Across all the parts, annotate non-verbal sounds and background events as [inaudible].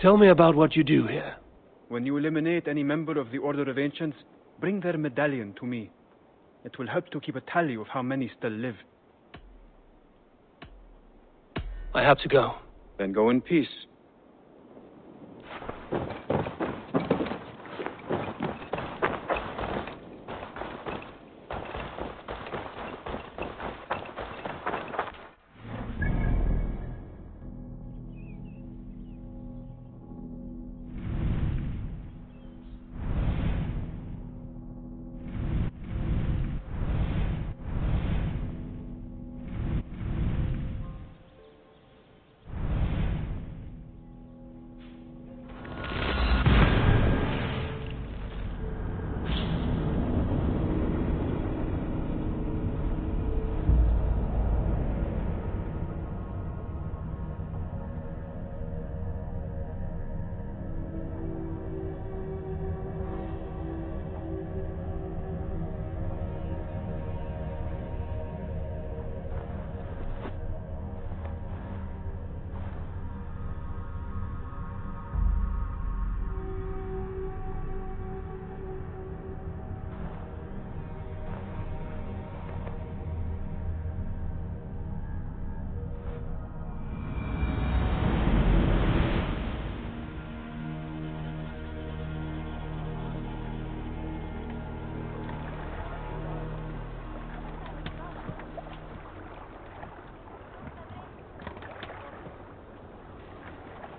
Tell me about what you do here. When you eliminate any member of the Order of Ancients, bring their medallion to me. It will help to keep a tally of how many still live. I have to go. Then go in peace.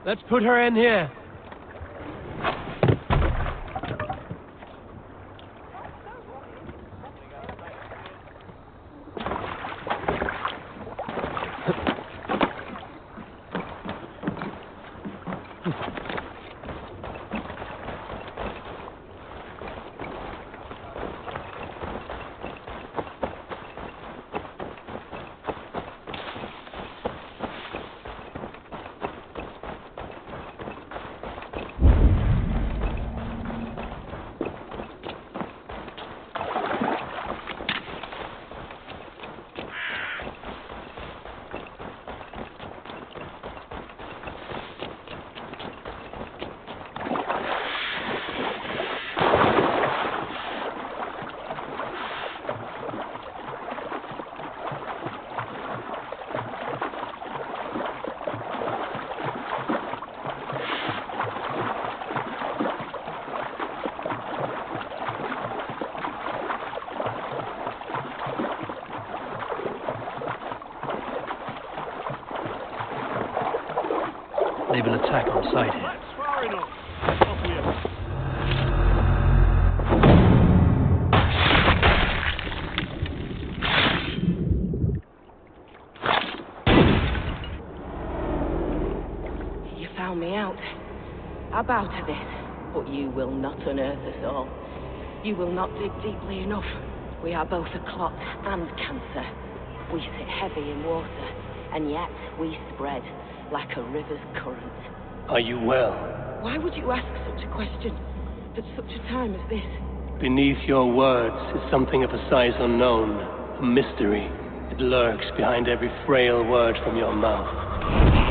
Let's put her in here. They've an attack on sight here. Me out. I bow to this, but you will not unearth us all. You will not dig deeply enough. We are both a clot and cancer. We sit heavy in water, and yet we spread like a river's current. Are you well? Why would you ask such a question at such a time as this? Beneath your words is something of a size unknown, a mystery. It lurks behind every frail word from your mouth.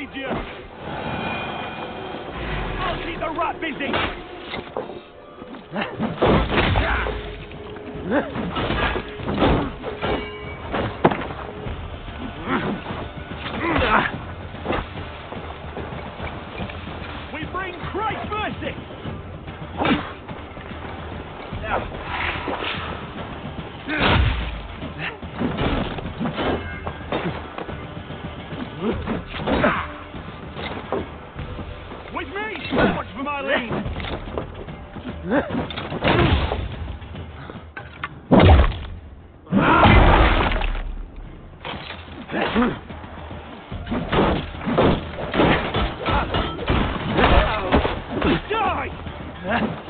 Let's you! I'll keep the rat busy! Né?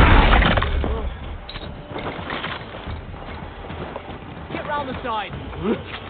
side. [laughs]